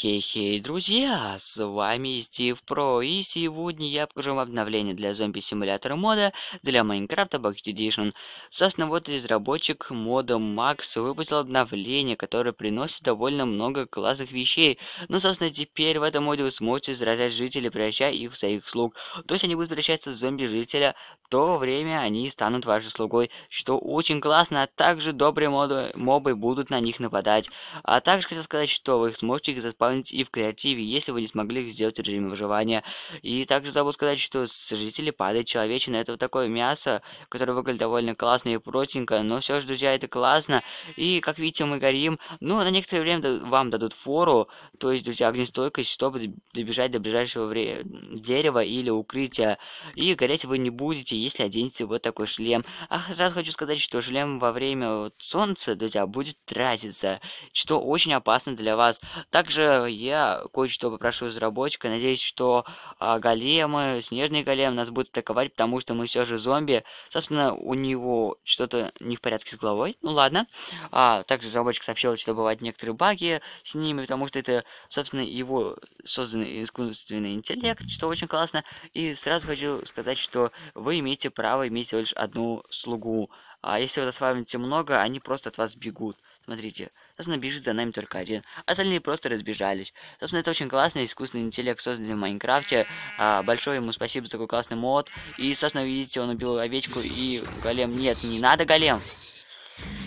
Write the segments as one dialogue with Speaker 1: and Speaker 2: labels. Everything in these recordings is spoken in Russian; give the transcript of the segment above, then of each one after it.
Speaker 1: Хей-хей, друзья, с вами Стив Про, и сегодня я покажу вам обновление для зомби-симулятора мода для Майнкрафта Bucket Edition. Собственно, вот разработчик мода Макс выпустил обновление, которое приносит довольно много классных вещей. Ну, собственно, теперь в этом моде вы сможете заражать жителей, превращая их в своих слуг. То есть они будут превращаться в зомби-жителя, то время они станут вашей слугой, что очень классно, а также добрые моды, мобы будут на них нападать. А также хотел сказать, что вы сможете их заспавнить и в креативе, если вы не смогли сделать в режиме выживания. И также забыл сказать, что с жителей падает человечина. Это вот такое мясо, которое выглядит довольно классно и протенько, но все же, друзья, это классно. И, как видите, мы горим. Ну, на некоторое время вам дадут фору, то есть, друзья, огнестойкость, чтобы добежать до ближайшего вре... дерева или укрытия. И гореть вы не будете, если оденете вот такой шлем. А сразу хочу сказать, что шлем во время вот солнца, друзья, будет тратиться, что очень опасно для вас. Также я кое-что попрошу разработчика. Надеюсь, что а, големы, снежный голем нас будут атаковать, потому что мы все же зомби. Собственно, у него что-то не в порядке с головой. Ну ладно. А, также разработчик сообщил, что бывают некоторые баги с ними, потому что это, собственно, его созданный искусственный интеллект, что очень классно. И сразу хочу сказать, что вы имеете право иметь всего лишь одну слугу. А если вы доставите много, они просто от вас бегут. Смотрите, собственно, бежит за нами только один. Остальные просто разбежались. Собственно, это очень классный искусственный интеллект, созданный в Майнкрафте. А, большое ему спасибо за такой классный мод. И, собственно, видите, он убил овечку и голем. Нет, не надо голем.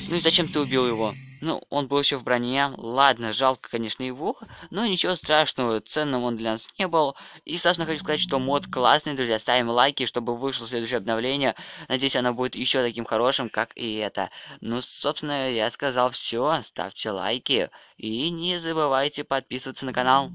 Speaker 1: Ну и зачем ты убил его? Ну, он был еще в броне. Ладно, жалко, конечно, его, но ничего страшного, ценным он для нас не был. И, собственно, хочу сказать, что мод классный, друзья. Ставим лайки, чтобы вышло следующее обновление. Надеюсь, оно будет еще таким хорошим, как и это. Ну, собственно, я сказал все. Ставьте лайки и не забывайте подписываться на канал.